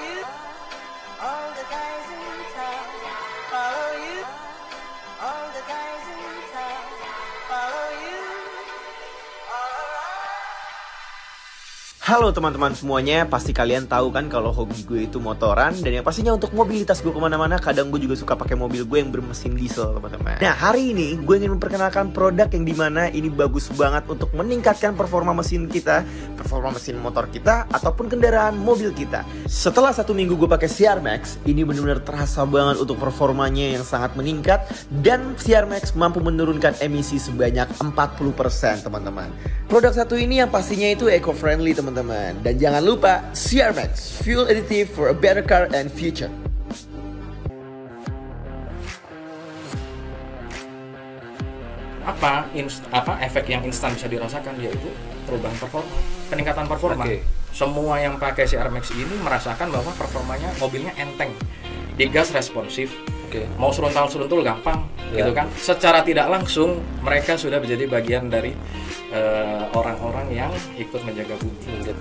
일. Halo teman-teman semuanya, pasti kalian tahu kan kalau hobi gue itu motoran Dan yang pastinya untuk mobilitas gue ke mana-mana Kadang gue juga suka pakai mobil gue yang bermesin diesel teman-teman. Nah hari ini gue ingin memperkenalkan produk yang di mana ini bagus banget Untuk meningkatkan performa mesin kita Performa mesin motor kita Ataupun kendaraan mobil kita. Setelah satu minggu gue pakai CR Max Ini benar-benar terasa banget untuk performanya yang sangat meningkat Dan CR Max mampu menurunkan emisi sebanyak 40% teman-teman. Produk satu ini yang pastinya itu eco-friendly teman-teman Dan jangan lupa CR Max Fuel additive for a better car and future. Apa inst- apa efek yang instan bisa dirasakan? Yaitu perubahan performa peningkatan performa. Oke. semua yang pakai CR Max ini merasakan bahwa performanya mobilnya enteng. Digas responsif. Oke. mau seruntal seruntul gampang Ya. gitu kan secara tidak langsung mereka sudah menjadi bagian dari eh, orang-orang yang ikut menjaga bumi Mungkin.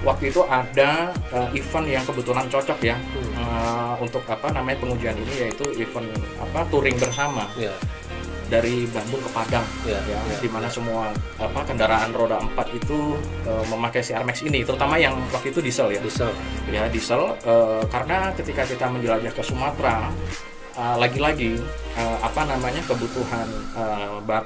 waktu itu ada eh, event yang kebetulan cocok ya Hmm. eh, untuk apa namanya pengujian ini yaitu event apa touring bersama Ya. Dari Bandung ke Padang. Ya, ya, ya, di mana ya. semua apa kendaraan roda 4 itu eh, memakai CR Max ini terutama yang waktu itu diesel ya. Diesel. ya diesel eh, karena ketika kita menjelajah ke Sumatera eh, lagi-lagi eh, apa namanya kebutuhan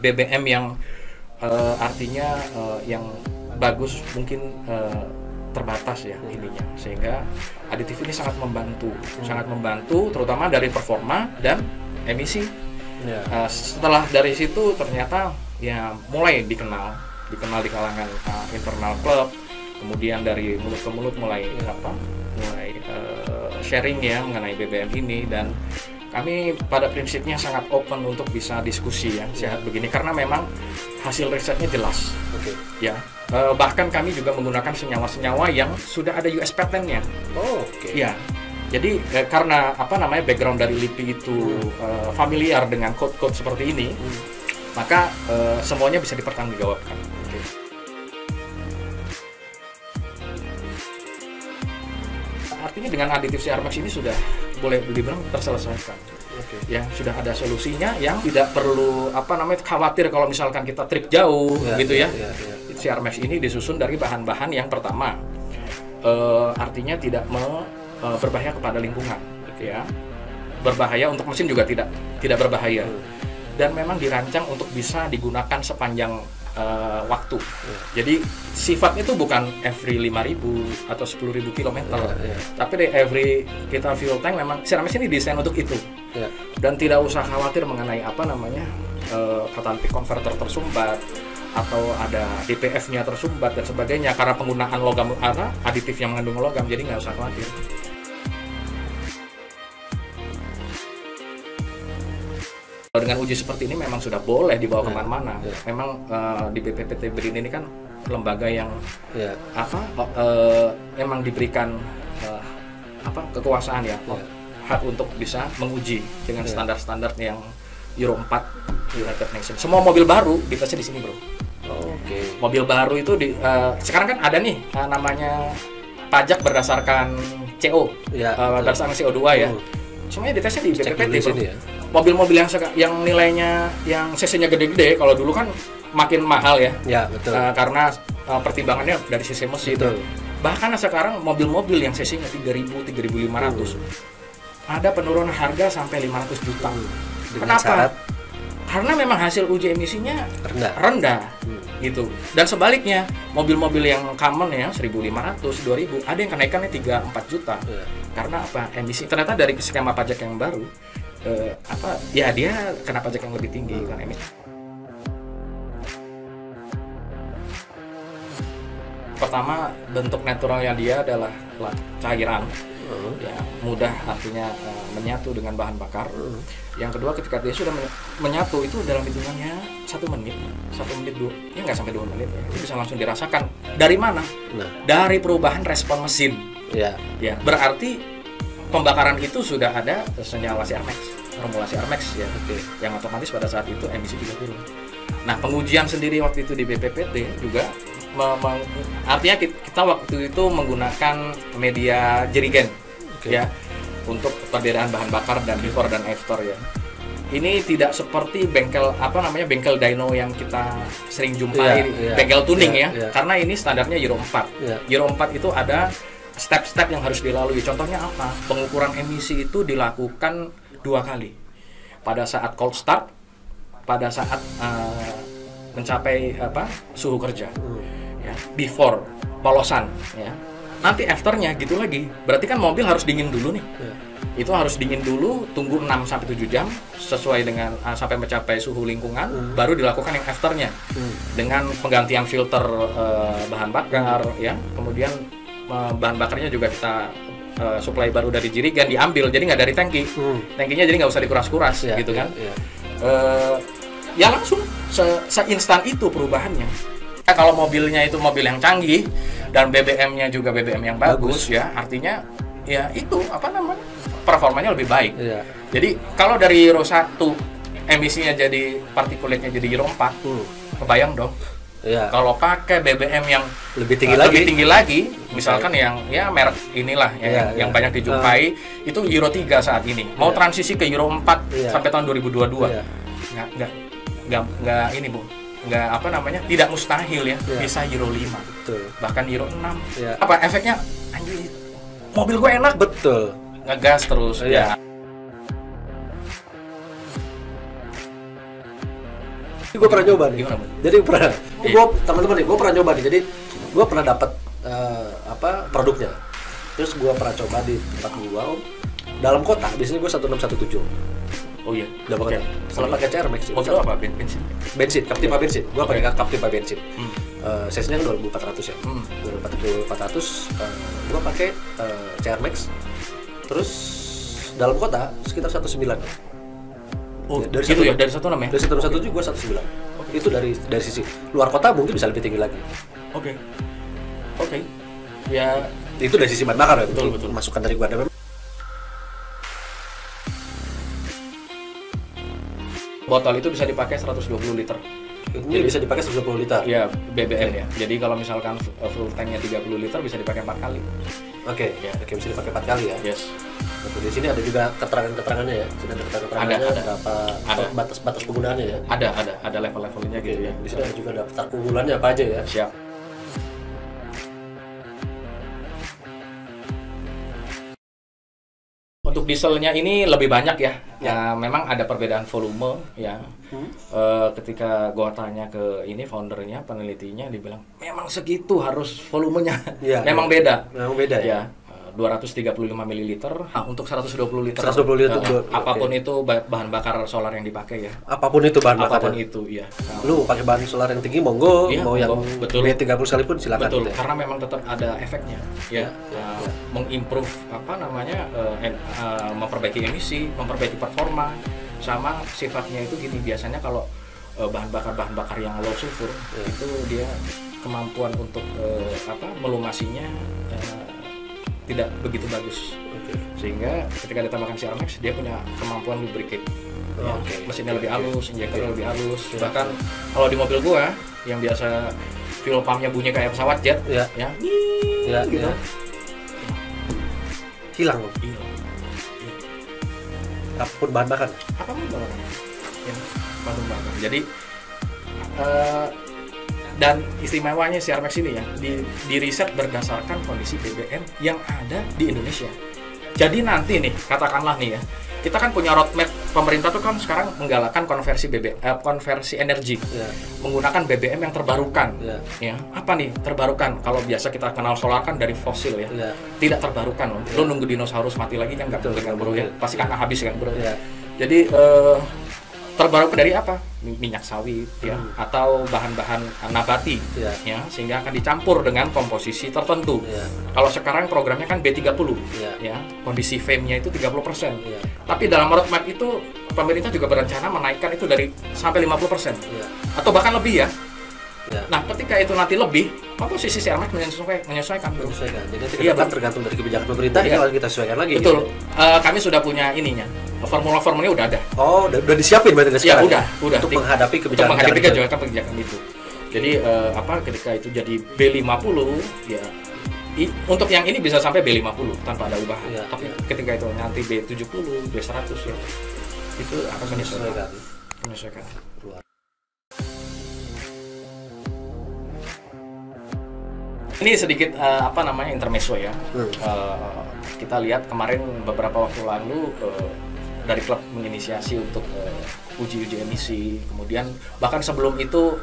BBM yang artinya yang bagus mungkin terbatas ya ininya. Sehingga aditif ini sangat membantu sangat membantu terutama dari performa dan emisi Ya. Uh, setelah dari situ ternyata ya mulai dikenal dikenal di kalangan uh, internal klub kemudian dari mulut ke mulut mulai apa mulai uh, sharing ya mengenai BBM ini dan kami pada prinsipnya sangat open untuk bisa diskusi ya sehat begini karena memang hasil risetnya jelas Oke. ya Uh, bahkan kami juga menggunakan senyawa-senyawa yang sudah ada US patentnya Oh, oke. Iya. Jadi eh, karena apa namanya background dari LIPI itu eh, familiar dengan code-code seperti ini, maka eh, semuanya bisa dipertanggungjawabkan. Artinya dengan aditif CR Max ini sudah boleh dibilang terselesaikan. Oke. Ya, sudah ada solusinya yang tidak perlu apa namanya khawatir kalau misalkan kita trip jauh Ya, gitu ya. ya, ya. CR Max ini disusun dari bahan-bahan yang pertama eh, artinya tidak me- eh, berbahaya kepada lingkungan, gitu ya. Berbahaya untuk mesin juga tidak tidak berbahaya. Dan memang dirancang untuk bisa digunakan sepanjang eh, waktu. Jadi sifatnya itu bukan every 5000 atau 10000 km. Ya, ya. Tapi di every kita fuel tank memang Max ini desain untuk itu Ya. dan tidak usah khawatir mengenai apa namanya eh, katalis converter tersumbat atau ada DPF-nya tersumbat dan sebagainya karena penggunaan logam apa aditif yang mengandung logam jadi nggak usah khawatir. Dengan uji seperti ini memang sudah boleh dibawa Ya, ke mana-mana. ya. Memang eh, di BPPT BRIN ini kan lembaga yang Ya. apa eh, memang diberikan eh, apa kekuasaan ya Ya. hak untuk bisa menguji dengan Ya. standar-standar yang Euro 4 United Nations. Semua mobil baru ditesnya di sini, Bro. Oh, Oke. Mobil baru itu di eh, sekarang kan ada nih eh, namanya pajak berdasarkan CO. Ya, eh, betul. berdasarkan CO2 ya. Hmm. Semuanya ditesnya di BPPT, Bro. sini ya. Mobil-mobil yang seka- yang nilainya yang cc-nya gede-gede kalau dulu kan makin mahal ya. Ya, betul. Eh, karena eh, pertimbangannya dari sisi mesin. Betul. Bahkan sekarang mobil-mobil yang cc-nya 3000, 3500 ada penurunan harga sampai 500 juta. Dengan Kenapa? syarat Karena memang hasil uji emisinya rendah. rendah Hmm. gitu. Dan sebaliknya, mobil-mobil yang common ya 1500, 2000 ada yang kenaikannya 3 4 juta. Ya. Karena apa? Emisi ternyata dari skema pajak yang baru eh, apa ya dia kena pajak yang lebih tinggi kan emisi. Pertama, bentuk naturalnya dia adalah la- cairan Hmm. ya mudah artinya eh, menyatu dengan bahan bakar. Hmm. Yang kedua ketika dia sudah menyatu itu dalam hitungannya satu menit, satu menit dua, ya nggak sampai dua menit ya. Itu bisa langsung dirasakan. Dari mana? Nah, Dari perubahan respon mesin. ya. Ya berarti pembakaran itu sudah ada senyawa CRMAX, formula CRMAX ya, Oke. yang otomatis pada saat itu emisi juga turun. Nah pengujian sendiri waktu itu di BPPT juga artinya ki- kita waktu itu menggunakan media jerigen Oke. ya untuk perbedaan bahan bakar dan before dan after ya. Ini tidak seperti bengkel apa namanya bengkel dyno yang kita sering jumpai, Iya, iya. bengkel tuning Iya, ya. iya. Karena ini standarnya Euro 4. Iya. Euro 4 itu ada step-step yang harus dilalui. Contohnya apa? Pengukuran emisi itu dilakukan dua kali. Pada saat cold start, pada saat eh, mencapai apa suhu kerja, ya, before polosan, ya. Nanti afternya gitu lagi. Berarti kan mobil harus dingin dulu nih. Ya. Itu harus dingin dulu, tunggu 6 sampai 7 jam sesuai dengan eh, sampai mencapai suhu lingkungan, baru dilakukan yang afternya Hmm. dengan penggantian filter eh, bahan bakar ya kemudian bahan bakarnya juga kita eh, supply baru dari jirigen diambil jadi nggak dari tangki Hmm. tangkinya jadi nggak usah dikuras-kuras Ya, gitu ya, kan ya. Eh, ya langsung se seinstan itu perubahannya Ya, kalau mobilnya itu mobil yang canggih dan BBM-nya juga BBM yang bagus, ya artinya ya itu apa namanya performanya lebih baik Iya. jadi kalau dari Euro 1 emisinya jadi particulate-nya jadi Euro 4 Hmm. kebayang dong Iya. kalau pakai BBM yang lebih tinggi uh, lagi. lebih tinggi lagi, misalkan yang ya merek inilah ya, Iya, yang, iya. yang banyak dijumpai itu Euro 3 saat ini. Mau Iya. transisi ke Euro 4 Iya. sampai tahun 2022. Iya. Nggak nggak nggak nggak ini, Bu. Nggak apa namanya? Tidak mustahil ya, Iya. bisa Euro 5, Betul. bahkan Euro 6. Iya. Apa efeknya? Anjir, mobil gue enak, Betul. ngegas terus Iya. ya. Gue pernah nyoba nih. Gimana? Jadi pernah, Iya. gue teman-teman nih, gue pernah nyoba nih. Jadi gue pernah dapat eh, apa produknya. Terus gue pernah coba di tempat gue dalam kota. Biasanya gue 1617 Oh iya. Oke. kota. Kalau pakai CR Max Mobil apa? Ben- Bensin. bensin, Captiva bensin. Gue Oke. pakai Captiva bensin. Hmm. Eh, sesinya kan 2400 ya. Hmm. 2400 uh, gue pakai eh, CR Max. Terus dalam kota sekitar 19 Oh, Ya, dari gitu satu- ya, dari satu enam ya? Dari 117 gue 19 Itu dari dari sisi luar kota mungkin bisa lebih tinggi lagi. Oke. Oke. Ya, Itu dari sisi bahan bakar ya. Betul, betul. Masukan dari gua ada botol itu bisa dipakai 120 liter. Ini bisa dipakai 120 liter. Iya, BBM ya. Jadi kalau misalkan uh, full tanknya 30 liter bisa dipakai empat kali. Oke, Ya. oke bisa dipakai 4 kali ya. Yes. Oke, di sini ada juga keterangan-keterangannya ya. Sini ada keterangan-keterangannya Ada, ada. berapa Ada. batas-batas penggunaannya ya. Ada ada ada level-levelnya gitu ya. Di sini ada juga daftar keunggulannya apa aja ya. Siap. Untuk dieselnya ini lebih banyak ya. Ya, memang ada perbedaan volume ya. Eh, ketika gua tanya ke ini foundernya, penelitinya dibilang memang segitu harus volumenya. Iya, memang iya. beda. Memang beda ya. Ya, 235 ml. Nah, untuk 120 liter. 120 liter, oke. apa pun itu ba- bahan bakar solar yang dipakai ya. Apa pun itu bahan Apa pun bakarnya. itu ya. Nah, Lu pakai bahan solar yang tinggi monggo, Iya, mau yang. Betul. B30 sekalipun silakan. Betul, gitu ya. karena memang tetap ada efeknya, ya, Ya, uh, mengimprove apa namanya, uh, en- uh, memperbaiki emisi, memperbaiki performa, sama sifatnya itu gini biasanya kalau uh, bahan bakar bahan bakar yang low sulfur Ya. itu dia kemampuan untuk uh, apa melumasinya uh, tidak begitu bagus, Oke. sehingga ketika ditambahkan CR Max dia punya kemampuan lubricate. Ya, Oke. mesinnya lebih halus, injektornya lebih halus. Bahkan kalau di mobil gua yang biasa fuel pumpnya bunyi kayak pesawat jet, Ya. ya, Ya, gitu. ya. Hilang loh. Iya. Apa pun bahan bakar. Apa pun bakar. Ya, bahan bakar. Jadi eh, dan istimewanya CR Max ini ya di, di riset berdasarkan kondisi BBM yang ada di Indonesia. Jadi nanti nih katakanlah nih ya kita kan punya roadmap pemerintah tuh kan sekarang menggalakkan konversi BB eh, konversi energi Ya. menggunakan BBM yang terbarukan. Ya. Ya, apa nih terbarukan? Kalau biasa kita kenal solar kan dari fosil ya. Ya. Tidak terbarukan loh. Lo nunggu dinosaurus mati lagi kan nggak mungkin kan bro ya. mungkin. Pasti kan habis kan bro. Ya. Jadi eh, terbarukan dari apa? Mi- Minyak sawit ya Hmm. atau bahan-bahan nabati Ya. ya sehingga akan dicampur dengan komposisi tertentu. Ya. Kalau sekarang programnya kan B30 Ya. ya. Kondisi fame-nya itu 30%. Ya. Tapi dalam roadmap itu pemerintah juga berencana menaikkan itu dari sampai 50% Ya. atau bahkan lebih ya. Ya. Nah, ketika itu nanti lebih, komposisi CRMAX menyesuaikan, menyesuaikan. Menyesuaikan. Jadi kita Bang. tergantung dari kebijakan pemerintah ini harus kita sesuaikan lagi. Betul. gitu. Eh, kami sudah punya ininya. Formula-formulanya udah ada. Oh, udah, udah disiapin berarti Ya sekarang. udah, udah. Untuk Ting- menghadapi Untuk kebijakan menghadapi kebijakan kebijakan itu. Jadi eh, apa ketika itu jadi B50 ya i- untuk yang ini bisa sampai B50 tanpa ada ubahan. Iya, Tapi iya. ketika itu nanti B70, B100 ya itu akan menyesuaikan. Menyesuaikan. Ini sedikit eh, apa namanya intermezzo ya. Hmm. Eh, kita lihat kemarin beberapa waktu lalu eh, dari klub menginisiasi untuk eh, uji-uji emisi. Kemudian bahkan sebelum itu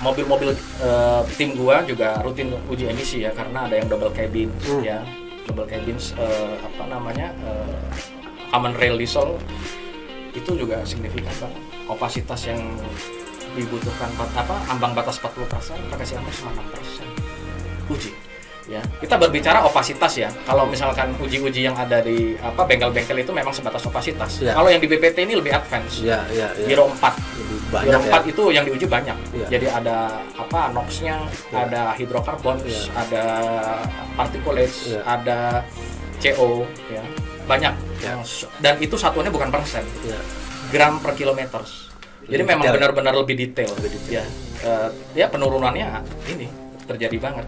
mobil-mobil eh, tim gua juga rutin uji emisi ya karena ada yang double cabin Hmm. ya. Double cabins eh, apa namanya? eh, common rail diesel itu juga signifikan banget. Opasitas yang dibutuhkan apa ambang batas 40% pakai siapa cuma 6% uji ya kita berbicara opasitas ya kalau misalkan uji-uji yang ada di apa bengkel-bengkel itu memang sebatas opasitas Ya. kalau yang di BPT ini lebih advance Iya, iya, iya. Euro 4 Lebih banyak Euro ya. 4 itu yang diuji banyak Iya. jadi ada apa NOx-nya Ya. ada hydrocarbons Iya. ada particulates Iya. ada CO ya banyak Ya. Dan itu satuannya bukan persen Iya. gram per kilometer. Jadi Lebih memang detail. benar-benar lebih detail. Ya, Eh, ya penurunannya ini terjadi banget.